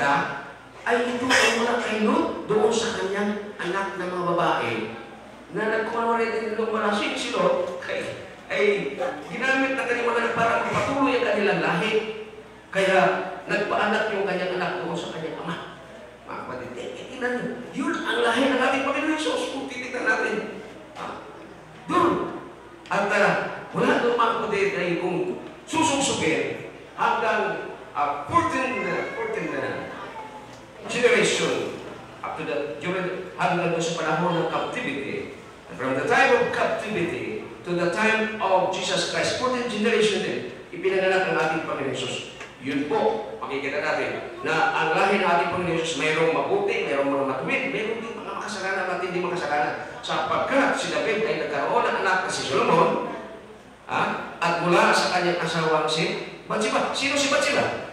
ipapakita ay ito ay mula kay Lot doon sa kanyang anak na mga babae na nagkumawa rin din lumalasing si Lot kay, ay ginamit na kanyang mga anak para patuloy ang kanilang lahi. Kaya nagpaanak yung kanyang anak doon sa kanyang ama. Mga kapatid, eh, eh, tingnan niyo, yun ang lahi ng ating Panginoon Jesus kung titignan natin. Ah, doon. At uh, wala doon mga kapatid ay kung susungsugin hanggang uh, 14, uh, 14 uh, generation up to the during hanggang sa panahon ng captivity. And from the time of captivity to the time of Jesus Christ, 14 generation din, ipinanganak ng ating Panginoon Jesus. Yun po, makikita natin na ang lahi ng ating Panginoon Jesus, mayroong mabuti, mayroong mga matuwid, mayroong din mga makasalanan at hindi makasalanan. Sapagkat si David ay nagkaroon ng anak na si Solomon, ah, at mula sa kanyang asawang si Batsiba. Sino si Batsiba?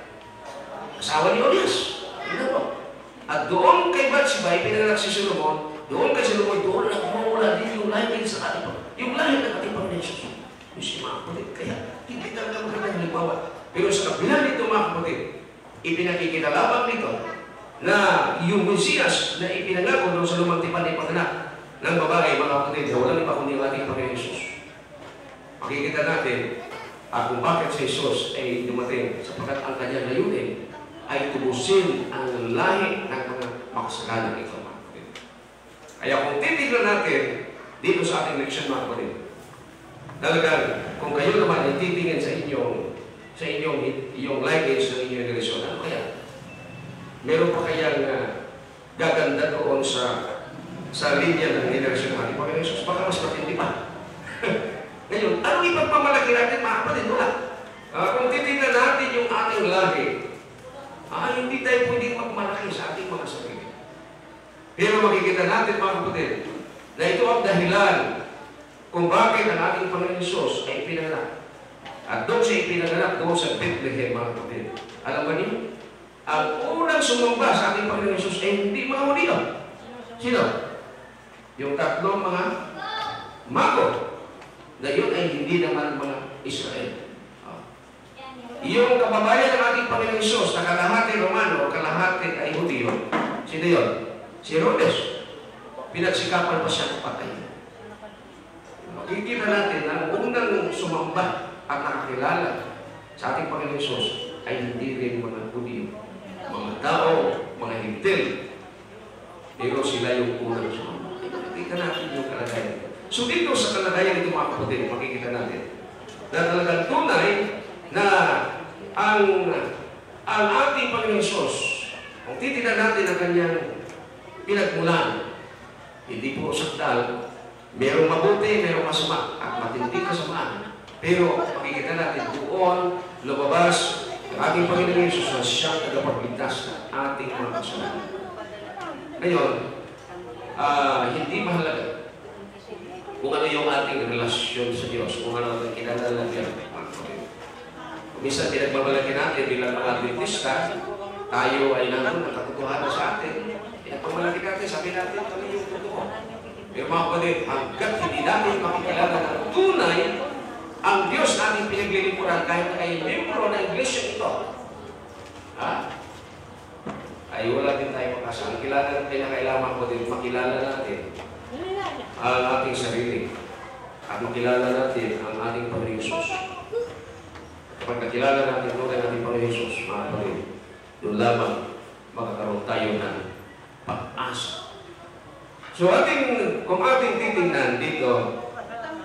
Asawa ni Urias. Yun po. At doon kay Batsiba, ipinanganak si Solomon, doon kay Solomon, doon nagmumula din yung lahi sa ating. Yung lahi ng ating Panginoon Jesus. Yung si mga kapatid. Kaya, hindi talaga maganda yung halimbawa. Pero sa kabila nito mga kapatid, ipinakikita lamang nito na yung Mesiyas na ipinangako doon sa lumang tipan na ipanganak ng babae, mga kapatid, na walang iba kundi ang ating Panginoon Jesus. Makikita natin at kung bakit si Jesus ay dumating sapagkat ang kanyang layunin ay tubusin ang lahi ng mga makasalanan ito, mga kapatid. Kaya kung titignan natin dito sa ating leksyon, mga kapatid, talagang kung kayo naman ay titingin sa inyong sa inyong inyong lineage ng inyong relasyon, ano kaya? Meron pa kayang uh, gaganda doon sa sa linya ng relasyon ng ating Jesus? Baka mas matindi pa. Ngayon, ano ipagpamalaki natin mga kapatid? Wala. Uh, kung titignan natin yung ating lahi, ah, hindi tayo pwedeng magmalaki sa ating mga sarili. Pero makikita natin mga kapatid, na ito ang dahilan kung bakit ang ating Panginoon Jesus ay pinanganak. At doon siya ipinanganak doon sa Bethlehem, mga kapatid. Alam ba niyo? Ang unang sumamba sa ating Panginoon Jesus ay hindi mga Hudyo. Sino? Yung tatlong mga mago. Na yun ay hindi naman mga Israel. Yung kababayan ng ating Panginoon Jesus na kalahati Romano o kalahati ay Hudyo. Sino yun? Si Herodes. Pinagsikapan pa siya kapatay. Makikita natin na ang unang sumamba at nakakilala sa ating Panginoon Jesus ay hindi rin mga Hudyo, mga tao, mga hintil. Pero sila yung unang sumamba. Makikita natin yung kalagayan. So dito sa kalagayan ito mga kapatid, makikita natin na talagang tunay na ang ang ating Panginoon Jesus, kung titignan natin ang kanyang pinagmulan, hindi po sakdal, merong mabuti, merong masama, at matindi kasamaan. Pero makikita natin doon, lumabas ang ating Panginoon Yesus na siyang tagapagligtas ng ating mga kasalanan. Ngayon, uh, hindi mahalaga kung ano yung ating relasyon sa Diyos, kung ano ang kinalala niya. Minsan pinagbabalaki natin bilang mga Adventista, tayo ay nandun ang katotohanan sa atin. Pinagbabalaki natin, sabi natin, kami yung totoo. Pero mga kapatid, hanggat hindi natin makikilala ng tunay ang Diyos natin pinaglilipuran kahit ay membro ng iglesia ito, ha? ay wala din tayo makasama. Kilala natin na kailangan ko din makilala natin ang ating sarili at makilala natin ang ating Panginoon Nakilala natin ito ang ating Panginoon Jesus, mga kapatid, doon lamang magkakaroon tayo ng pag-asa. So ating, kung ating titingnan dito,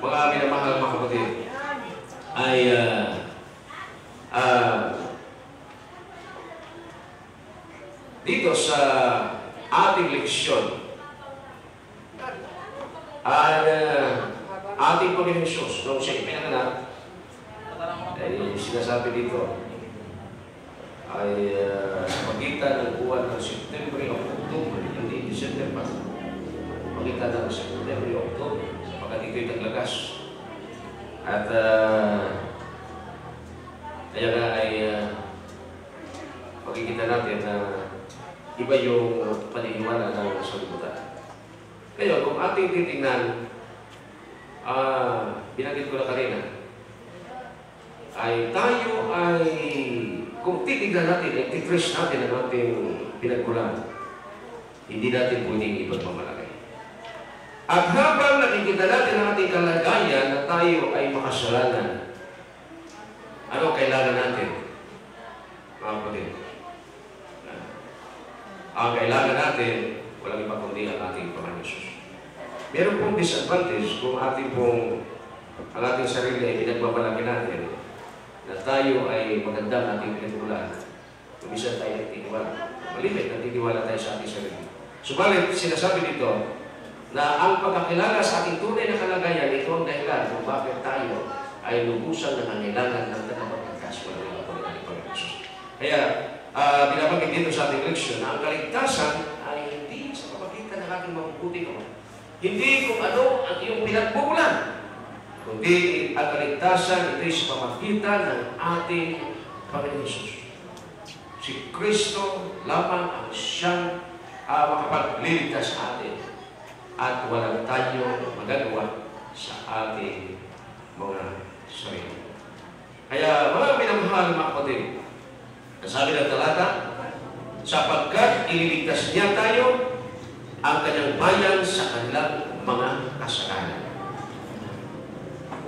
mga minamahal mga kapatid, ay uh, uh, dito sa ating leksyon ay uh, ating Panginoon Jesus nung siya ipinanganak ay sinasabi dito ay uh, sa pagitan ng buwan ng September o October hindi December pa pagitan ng September o October pagka dito'y naglagas at uh, kaya nga ay uh, makikita natin na iba yung paniniwala ng sanlibutan. Ngayon, kung ating titingnan, uh, binanggit ko na kanina, ay tayo ay kung titignan natin, i-trace natin ang ating pinagkulang, hindi natin pwedeng ipagmamalagay. At habang nakikita natin ang ating kalagayan na tayo ay makasalanan, ano kailangan natin? Mga kapatid. Ang kailangan natin, walang iba kundi ang ating Panginoon Jesus. Meron pong disadvantage kung ating pong ang ating sarili ay pinagbabalaki natin na tayo ay magandang ating pinagmulan. Kung isa tayo nagtitiwala. Malimit, nagtitiwala tayo sa ating sarili. Subalit, sinasabi dito na ang pagkakilala sa ating tunay na kalagayan, ito ang dahilan kung bakit tayo ay lubusan na nangailangan ng tagapagpagkas wala ng Panginoon Panginoon Jesus. Kaya, uh, binabanggit dito sa ating leksyon na ang kaligtasan ay hindi sa pamagitan ng ating mabubuti ko. Hindi kung ano ang iyong pinagbubulan, kundi ang kaligtasan ito sa pamagitan ng ating Panginoon. Si Kristo lamang ang siyang uh, makapagliligtas sa atin at walang tayo magagawa sa ating mga sarili. Kaya mga minamahal mga kapatid, nasabi ng talata, sapagkat ililigtas niya tayo ang kanyang bayan sa kanilang mga kasalanan.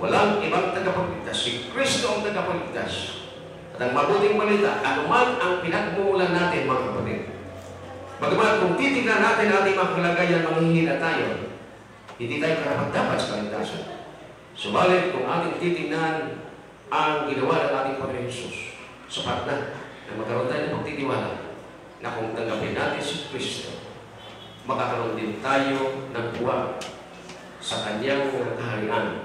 Walang ibang tagapagligtas. Si Kristo ang tagapagligtas. At ang mabuting balita, anuman ang pinagmumulan natin mga kapatid, Bagamat kung titignan natin ating mga kalagayan, manghihina tayo, hindi tayo karapat-dapat sa kaligtasan. Subalit kung ating titignan ang ginawa ng ating Panginoon Jesus, sapat na na magkaroon tayo ng pagtitiwala na kung tanggapin natin si Kristo, makakaroon din tayo ng buwan sa kanyang kaharian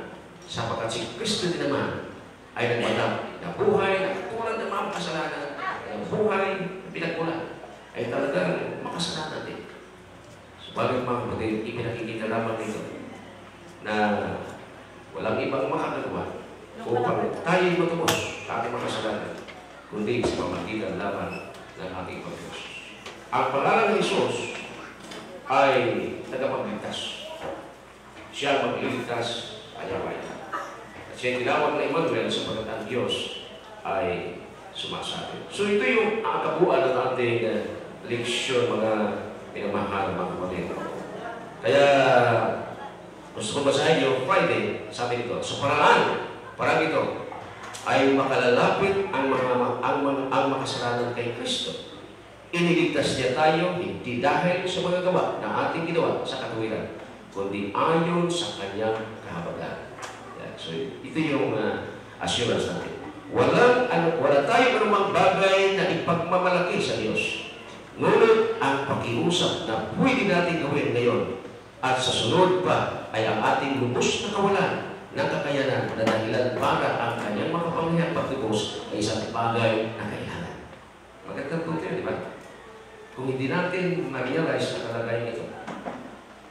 sapagkat si Kristo din naman ay nagbatang na buhay na katulad ng mga kasalanan, ng buhay na ay talagang makasalanan din. Subalit mga kapatid, ipinakikita lamang dito na walang ibang makakagawa upang tayo matubos sa ating mga kasalanan, kundi sa pamagitan lamang ng ating Panginoon. Ang pangalan ng Isus ay tagapagligtas. Siya ang magliligtas ayaw-ayaw. At siya tinawag na Emmanuel sapagkat ang Diyos ay sumasabi. So ito yung kabuuan ng ating uh, leksyon, mga pinamahal, mga kapatid. Kaya, gusto ko basahin yung Friday, sabi nito, sa paraan, parang ito, ay makalalapit ang mga ang, mga, ang makasalanan kay Kristo. Iniligtas niya tayo hindi dahil sa mga gawa na ating ginawa sa katuwiran, kundi ayon sa kanyang kahabagan. So, ito yung uh, assurance natin. Walang, ano, wala tayo anumang bagay na ipagmamalaki sa Diyos. Ngunit ang pakiusap na pwede natin gawin ngayon at sa sunod pa ay ang ating lubos na kawalan ng kakayanan na dahilan para ang kanyang makapangyayang pagtubos ay isang bagay na kailangan. Magandang punto yun, di ba? Kung hindi natin ma-realize ang kalagayan ito,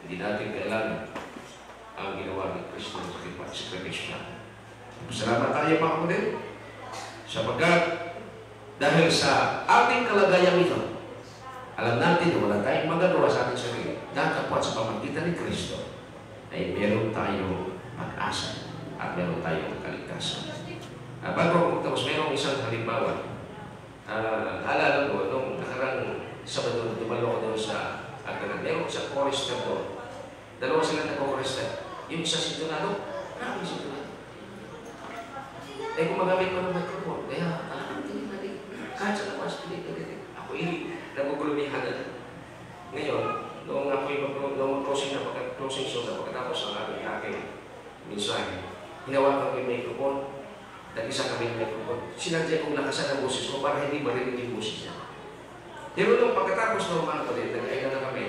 hindi natin kailangan ang ginawa ni Kristo sa sakripisyo natin. Salamat tayo mga kapatid sapagkat dahil sa ating kalagayan ito, alam natin na wala tayong magagawa sa ating sarili. Datapot sa pamagitan ni Kristo ay meron tayong pag-asa at meron tayong kaligtasan. Uh, bago magtapos, mayroong isang halimbawa. Uh, naalala ko, nung nakarang Sabado, dumalo ko doon sa. Mayroong isang chorister doon. Dalawa sila nag-chorister. Yung isa sintonado, marami sintonado. Eh, gumagamit ko ng microphone. Kaya, ah, hindi na Kahit sa labas, hindi, hindi, Ako, hindi nagugulumihan na. Ngayon, noong ako yung noong closing na pagka-closing show na pagkatapos ng aking aking mensahe, hinawakan ko yung microphone, nag-isa kami yung microphone. Sinadya kong lakasan ang boses ko para hindi marinig yung boses niya. Pero nung pagkatapos ng mga kapatid, nag-aina na kami.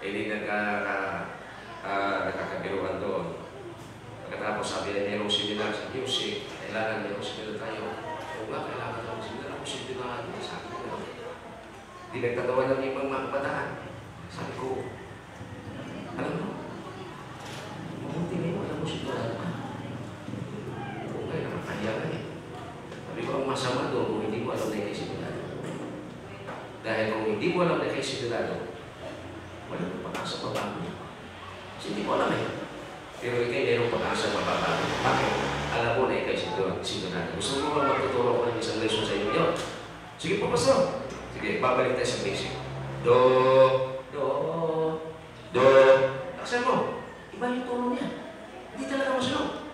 Eh di nagka, uh, nagkakabiruan doon. Pagkatapos sabi na mayroong seminar sa music, kailangan mayroong seminar tayo. O nga, kailangan tayo seminar. Ako seminar, sabi ko Di nagtatawa ng ibang mga kabataan. Sabi ko, alam mo, mabuti na yung alam mo sigurado ka. Oo nga, nakakaya ka eh. Sabi ko, ang masama doon kung hindi mo alam na ikay sigurado. Dahil kung hindi mo alam na ikay sigurado, wala kang pag-asa pabago niya. Kasi hindi mo alam eh. Pero ikay mayroong pag-asa pabago. Bakit? Alam mo na ikay sigurado. Gusto mo ba magtuturo ko ng isang lesson sa inyo yun? Sige po, Pastor. Sige, babalik tayo sa basic. Do, do, do. Mo. Iba yung tono niya. Hindi talaga masunod.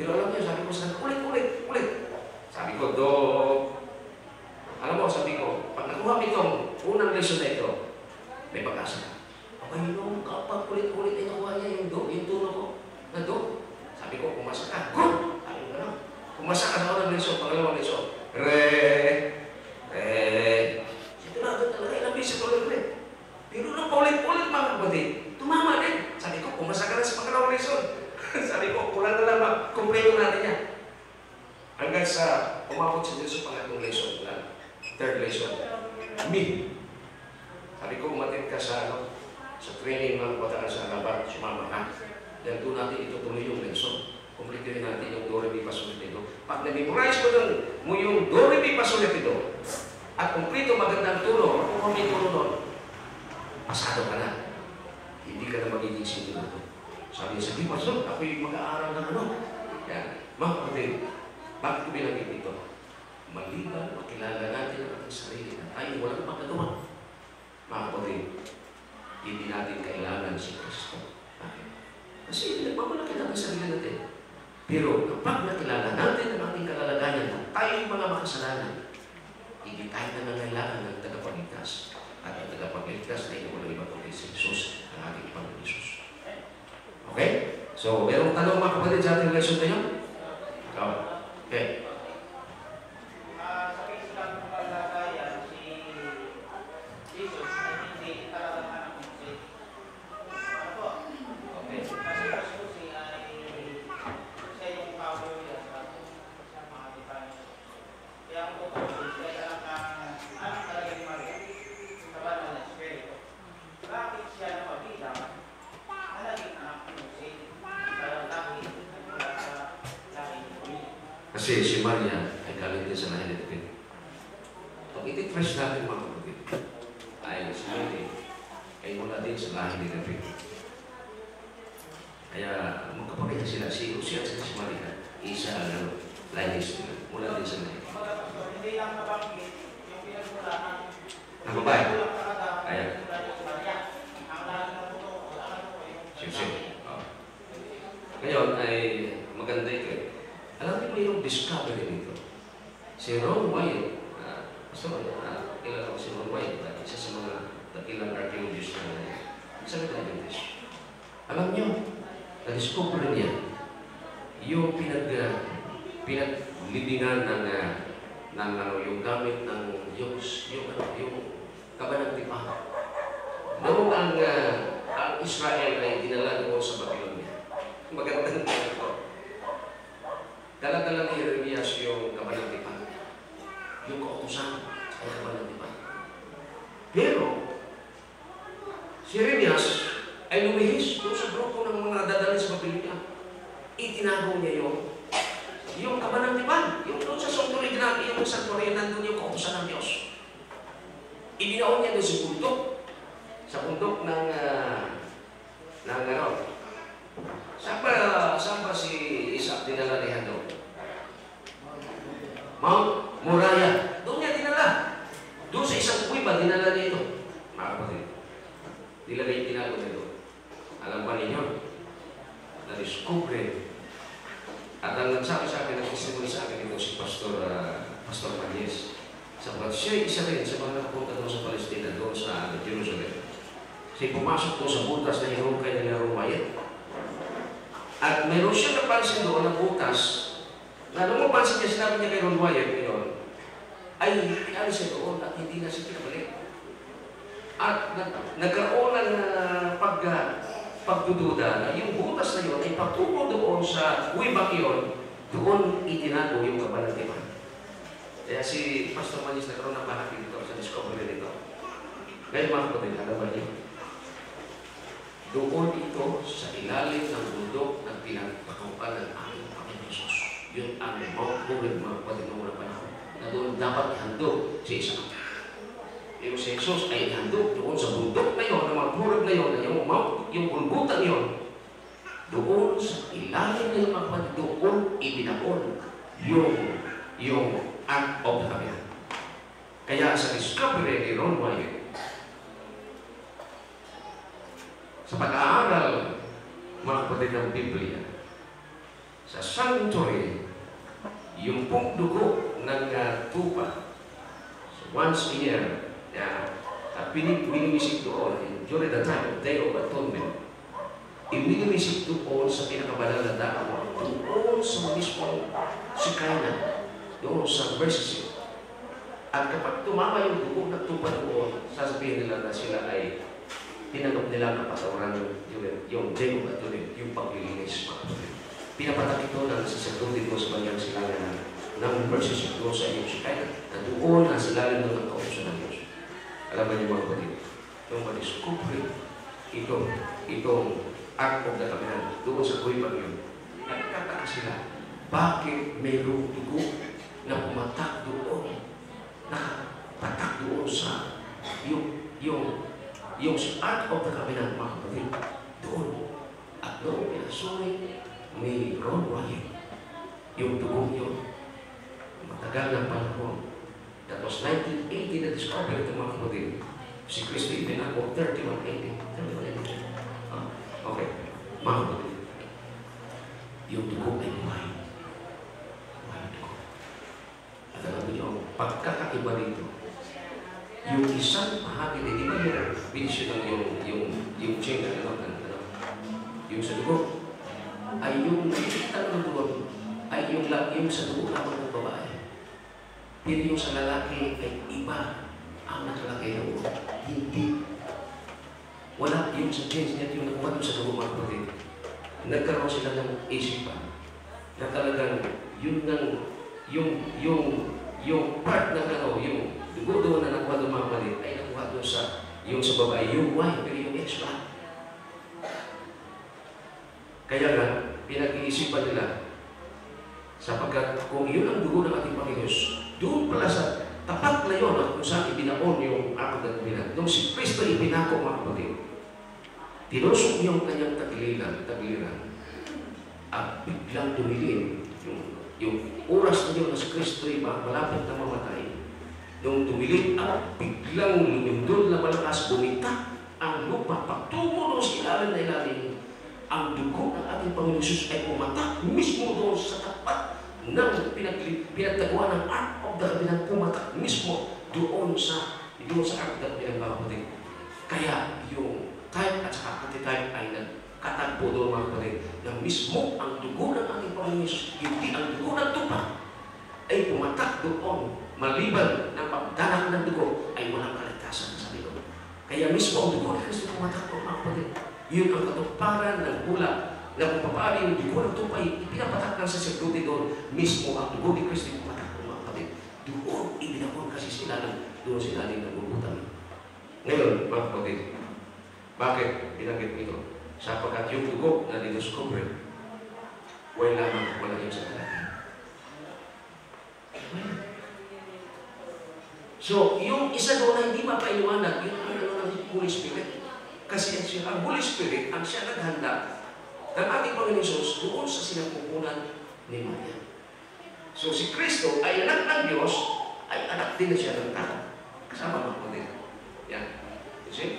Pero alam niyo, sabi ko sa ulit, ulit, ulit. Sabi ko, do. Alam mo, sabi ko, pag nakuha itong unang lesson na ito, may pag-asa ka. Okay, nung kapag ulit-ulit ay nakuha niya yung do, yung tono ko, na do, sabi ko, pumasa ka. Good! Sabi ko, ano? Pumasa ka sa unang lesson, pangalawang lesson. Re, re. Sigurado talaga, ilang beses ko ulit. Pero nung paulit-ulit mga kapatid, tumama din. Sabi ko, pumasa ka na sa pangalawang lesson. Sabi ko, kulang na lang ba? Kumpleto natin yan. Hanggang sa umabot sa Diyos sa pangatlong lesson na third lesson. Me. Sabi ko, umatin ka sa ano, sa training ng bataan sa Alabar, sumama ka. Dahil doon natin itutuloy yung lesson. Kumpletuhin natin yung Do, Re, Mi, Fa, Sol, La, Ti, Do. Pag na-memorize mo dun, mo yung Do, Re, Mi, Fa, Sol, La, Ti, Do, at kumpleto magandang tulo, kung may tulo nun, pasado ka na. Hindi ka na magiging sinulo. Sabi niya, sabi, Pastor, ako yung mag-aaral ng ano. Yan. Mga kapatid, bakit ko binanggit ito? Maliban, makilala natin ang ating sarili na tayo walang magagawa. Mga kapatid, hindi natin kailangan si Kristo. Bakit? Kasi nagmamalaki natin sarili natin. Pero kapag nakilala natin ang ating kalalagayan na tayo yung mga makasalanan, hindi tayo na nangailangan ng tagapagligtas. At ang tagapagligtas ito walang iba kundi si Jesus, ang ating Panginoon Jesus. Okay? So, merong tanong mga kapatid sa ating lesson na yun? Ikaw. Okay. Ah, sa case lang ng kalagayan, si Jesus ay hindi talagang anak ng si Ano po? Okay. Kasi si Susi ay siya yung power niya sa sa mga detalye. Kaya ang totoo, siya talaga ang anak talaga ni Maria sa banal na Espiritu. Bakit siya napabilang na naging anak ng si Kaya lahi nagmula sa lahi ni Maria. Kasi si Maria ay galing din sa lahi ni David. Pag iti-trace natin mga kapatid, ay si Mary ay mula din sa lahi ni David. Kaya magkapamilya sila, si Jose at si Maria, isa ang ano, lineage nila, mula din sa lahi. Hindi lang nabanggit yung pinagmulaan Ang babae. Ayan. Ayan. Ang lahat ng puto, ang ano ko yung Siyempre. Oh. Ngayon ay maganda ito eh. Alam niyo ba yung discovery nito? Si Ron Wyatt, uh, basta ba, uh, kilala ko si Ron Wyatt, uh, isa sa mga dakilang archaeologist na sa Adventist. Alam niyo, na-discover niya yung pinag, uh, pinaglibingan ng, uh, ng ano, yung gamit ng yung, yung, ano, yung kabanang tipa. Noong ang, uh, ang Israel ay dinala doon sa Babylonia. Magandang tanong ko. Dala-dala ni Jeremias yung kabanang tipan. Yung kautusan ay kabanang tipan. Pero, si Jeremias ay lumihis doon sa grupo ng mga dadalhin sa Babylonia. Itinago niya yung yung kabanang tipan. Yung doon sa sanctuary, yung sanctuary, nandun yung kautusan ng Diyos. Ibinaon niya doon sa bundok sa bundok ng uh, ng ano saan ba, saan ba si Isaac dinala ni Hando? Mount Moriah. Doon niya dinala. Doon sa isang kuwiba, dinala niya ito. Mga kapatid. Nilagay tinago niya doon. Alam ba ninyo? Na-discover. At ang nagsabi sa akin, nag-testimony sa akin ito si Pastor, uh, Pastor Panyes. Sabat siya isa rin sa mga nakapunta doon sa Palestina, doon sa ano, Jerusalem. Kasi pumasok doon sa butas na hinukay nila Rumayat. At meron siya napansin doon na butas na nung mapansin niya, sinabi niya kay Ron Wyatt ngayon, ay ano siya doon at hindi na siya pinabalik. At nag nagkaroon ng uh, pag, uh, pagdududa na yung butas na yun ay patungo doon sa wibak yun, doon itinago yung kabanatiman. Kaya si Pastor Manis nagkaroon ng bahagi dito sa discovery nito. Ngayon mga kapatid, alam niyo? Doon ito sa ilalim ng bundok ng pinagpakupan ng aming Panginoon Jesus. Yun ang Mount Horeb mga kapatid ng unang panahon. Na doon dapat ihandog si Isaac. Pero si Jesus ay ihandog doon sa bundok na yun, ng Mount Horeb na na yung Mount, yung bulbutan yun. Doon sa ilalim ng mga kapatid, doon ibinaon yung yung act of the. Kaya sa discovery ni Ron Wyatt, sa pag-aaral, mga kapatid ng Biblia, sa sanctuary, yung pong dugo ng uh, tupa, so once a year, yeah, at pinig binimisik doon, during the time of Day of Atonement, ibinimisik doon sa pinakabanal na daawa, doon sa mismong sikana, doon sa mercy At kapag tumama yung dugo ng tupa doon, sasabihin nila na sila ay tinanong nila ng patawaran yung, yung Day of Atonement, yung paglilinis, mga kapatid. Pinapatak ito ng sasagutin mo sa banyang silangan ng seat doon sa iyong sikana, na doon nasa lalim ng kautusan ng Diyos. Alam mo niyo mga kapatid, nung madiscovery ito, itong act of the covenant doon sa kuwibang yun, nagtataka sila, bakit mayroong dugo na pumatak doon, nakapatak doon sa yung, yung, yung act of the covenant, mga kapatid, doon. At noong pinasuri, may Ron Wyatt, yung dugong yun, matagal ng panahon, That was 1980 na discover ito mga kapatid. Si Kristo ibinako 3180. 3180. Ah, okay. Mga kapatid. Yung dugo ay buhay. Buhay ang dugo. At alam niyo, pagkakaiba dito, yung isang bahagi na, di ba yung binisyo ng yung, yung, yung chain ano, ano, yung sa dugo, ay yung nakikita ng dugo, ay yung, yung sa dugo lamang ng babae. Pero yung sa lalaki ay iba ang nakalagay ng ulo. Hindi. Wala yung sa genes niya, yung nakuha sa dugo mga kapatid. Nagkaroon sila ng isipan na talagang yun ng, yung, yung, yung part ng ano, yung dugo doon na nakuha doon mga kapatid ay nakuha doon sa, yung sa babae, yung Y, pero yung X ba? Kaya nga, pinag-iisipan nila sapagkat kung yun ang dugo ng ating Panginoon, doon pala sa tapat na yun at kung saan ibinaon yung akad ng binan. Nung si Kristo ipinako mga kapatid, tinusok yung kanyang taglilan, tagliran, at biglang dumilim yung, yung oras na yun na si Kristo ay malapit na mamatay. Nung dumilim at biglang lumindol na malakas, bumita ang lupa, patungo doon sa ilalim na ilalim, ang dugo ng ating Panginoon Jesus ay pumatak mismo doon sa tapat ng pinagtaguan ng Ark of the Covenant pumatak mismo doon sa doon sa Ark of the Covenant mga. Kaya yung type at saka anti-type ay nagkatagpo doon mga kapatid na mismo ang dugo ng ating Panginoon Jesus, hindi ang dugo ng tupa ay pumatak doon maliban ng pagdanak ng dugo ay walang kaligtasan sa doon. Kaya mismo ang dugo ng Kristo pumatak doon mga kapatid. Yun ang katuparan ng hula na kung paano yung dugo ng tupay, ipinapatak ng saserdote doon, mismo ang dugo ni Kristo ng mga kapatid. Doon, ibinakon kasi sila ng doon sila ng nagugutan. Ngayon, mga kapatid, bakit binanggit ito? Sapagkat yung dugo na dinuscover, wala lamang wala yung sa lalaki. So, yung isa doon na hindi mapaiwanag, yung ano ng Holy Spirit. Kasi ang, ang Holy Spirit, ang siya naghanda ng ating Panginoon Jesus doon sa sinapupunan ni Maria. So si Kristo ay anak ng Diyos, ay anak din na siya ng tao. Kasama mga kapatid. Yan. You see?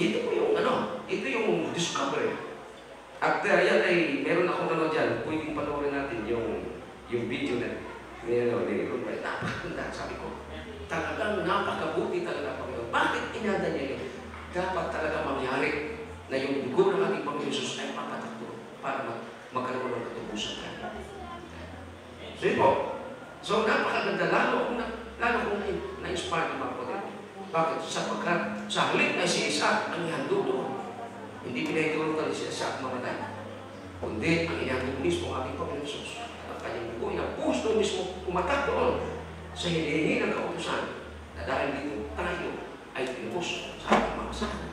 Ito po yung ano, ito yung discovery. At uh, yan ay, meron akong ano dyan, pwedeng panoorin natin yung yung video na ni ano, ni Ron White. Napakaganda, sabi ko. Talagang napakabuti talaga Panginoon. Bakit inada niya yun? Dapat talaga mangyari na yung dugo ng ating Panginoon Jesus ay papatakbo para mag magkaroon ng katubusan tayo. So po. So napakaganda, lalo kung, na, lalo kung na, na-inspire ng mga kapatid. Bakit? Sapagkat sa halip ay si Isaac ang ihandog doon. Hindi pinahitulong ka si Isaac mamatay. Kundi ang ihandog mismo ang ating Panginoon Jesus. Dugo, inabuhos doon mismo, umatak doon sa hinihingi ng kautusan na dahil dito tayo ay tinubos sa ating mga kasalanan.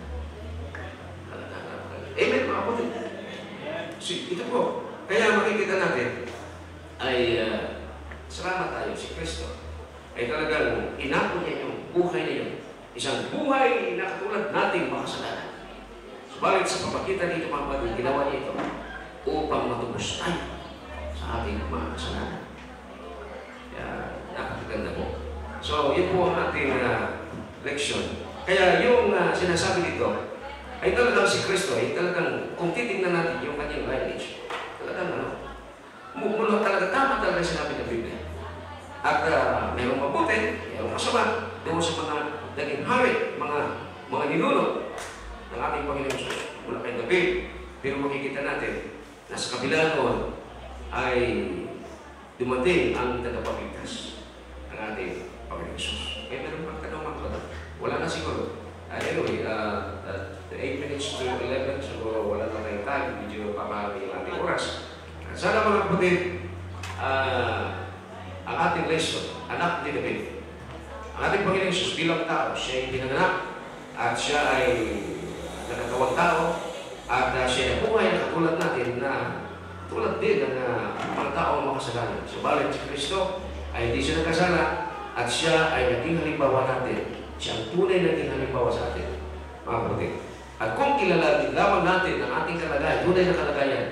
Amen, mga kapatid. So, ito po. Kaya makikita natin ay uh, salamat tayo si Kristo ay talagang inako niya yung buhay na yun. Isang buhay na katulad nating makasalanan. Subalit sa pamagitan dito mga kapatid, ginawa niya ito upang matubos tayo sa ating mga kasalanan. Kaya napakaganda po. So, yun po ang ating uh, leksyon. Kaya yung uh, sinasabi dito, ay talagang si Kristo, ay talagang, kung titingnan natin yung kanyang lineage, talagang ano, mu- mula talaga, tama talaga sinabi ng Biblia. At uh, mayroong mabuti, mayroong masama, doon sa mga naging hari, mga mga ninuno ng ating Panginoon Jesus mula kay David. Pero makikita natin na sa kabila noon ay dumating ang tagapagligtas ng ating Panginoon Jesus. Kaya meron pang tanong mga kapatid. Wala na siguro. Uh, anyway, uh, uh, 8 minutes to 11, siguro wala na tayong time. Medyo papahami yung ating oras. Sana mga kapatid, uh, ang ating lesson, anak ni David. Ang ating Panginoon Jesus bilang tao, siya ay pinanganak at siya ay nakatawang tao at uh, siya ay buhay na katulad natin na tulad din ng uh, mga tao makasalanan. Subalit si Kristo ay hindi siya nagkasala at siya ay naging halimbawa natin. Siya ang tunay na naging halimbawa sa atin, mga kapatid. At kung kilala lamang natin ang ating kalagayan, tunay na kalagayan,